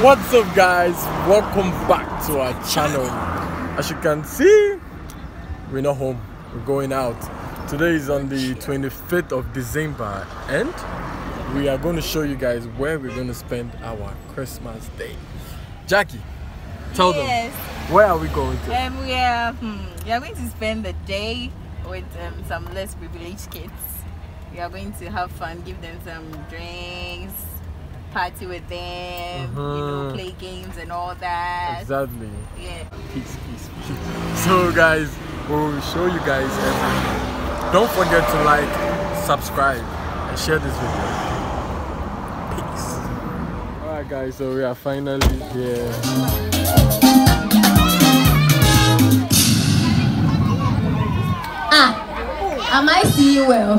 What's up guys? Welcome back to our channel. As you can see, we're not home. We're going out. Today is on the 25th of December and we are going to show you guys where we're going to spend our Christmas day. Jackie, tell yes. them where are we going to? Um, we are hmm, we are going to spend the day with um, some less privileged kids. We are going to have fun, give them some drinks, party with them, you know, Mhm. play games and all that. Exactly. Yeah. Peace, peace, peace. So guys, we'll show you guys everything. Don't forget to like, subscribe, and share this video. Peace. Alright guys, so we are finally here. Ah, am I seeing you well?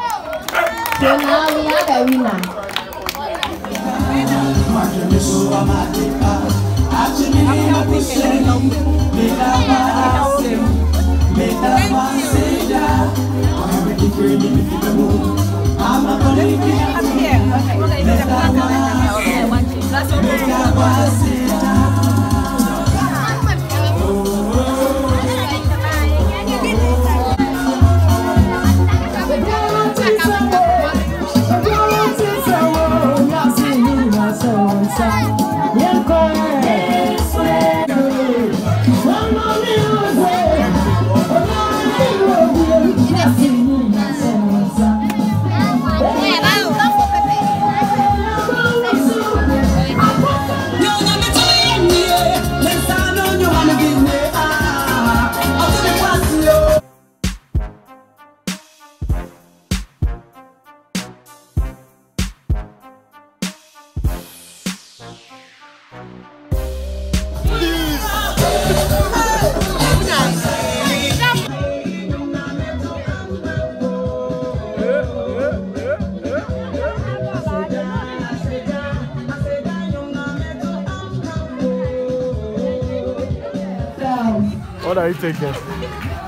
What are you taking?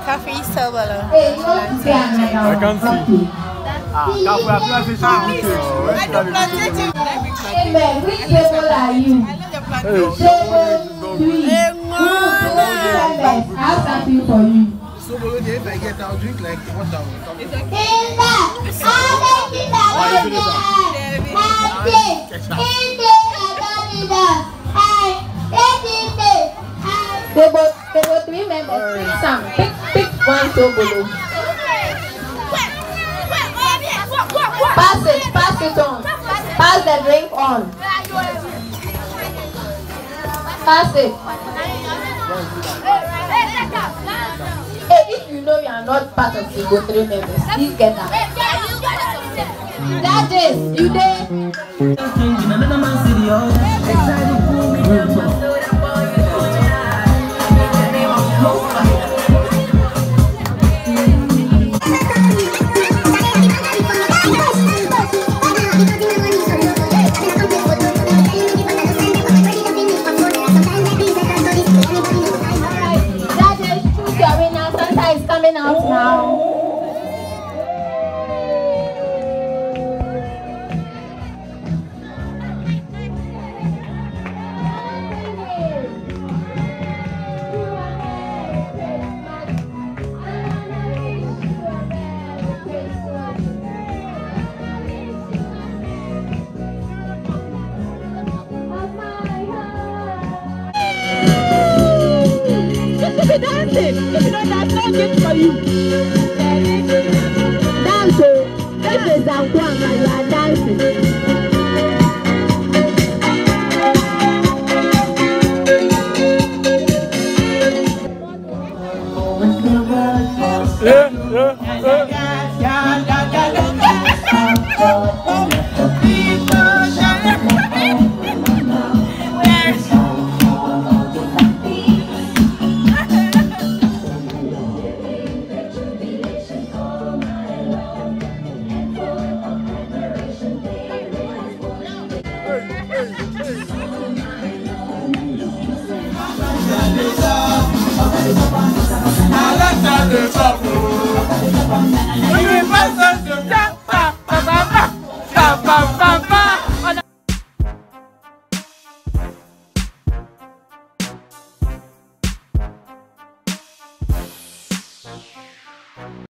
Coffee solo. Hey, you want to be another I can't see. Amen. Ah, oh, which table are you? Hey, Table three. Two members. I have something for you. So, Bologna, if I get, I'll drink like water. Table, members. Pick. Pick, one tobolo. Pass it, pass it on. Pass the drink on. Pass it. Hey, if you know you are not part of table three members, please get up. That is, you there? Coming out now. Dancing. If you don't dance, no gift for you. Dance, oh. If it's a guanga, you are dancing. Bam, bam, bam.